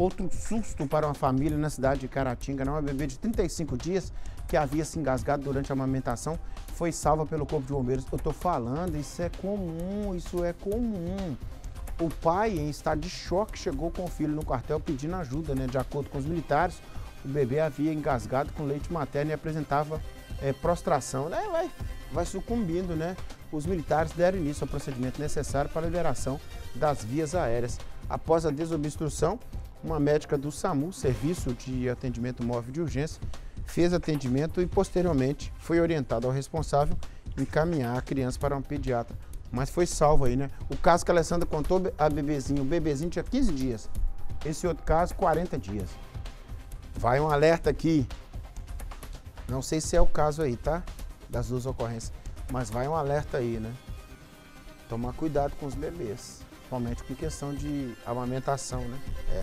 Outro susto para uma família na cidade de Caratinga, né? uma bebê de 35 dias que havia se engasgado durante a amamentação foi salva pelo Corpo de Bombeiros. Eu tô falando, isso é comum, isso é comum. O pai, em estado de choque, chegou com o filho no quartel pedindo ajuda, né? De acordo com os militares, o bebê havia engasgado com leite materno e apresentava é, prostração. Né? Vai, vai sucumbindo, né? Os militares deram início ao procedimento necessário para a liberação das vias aéreas. Após a desobstrução, uma médica do SAMU, Serviço de Atendimento Móvel de Urgência, fez atendimento e posteriormente foi orientado ao responsável encaminhar a criança para um pediatra. Mas foi salvo aí, né? O caso que a Alessandra contou, a bebezinho, o bebezinho tinha 15 dias. Esse outro caso, 40 dias. Vai um alerta aqui. Não sei se é o caso aí, tá? Das duas ocorrências. Mas vai um alerta aí, né? Tomar cuidado com os bebês. Principalmente com questão de amamentação, né? É.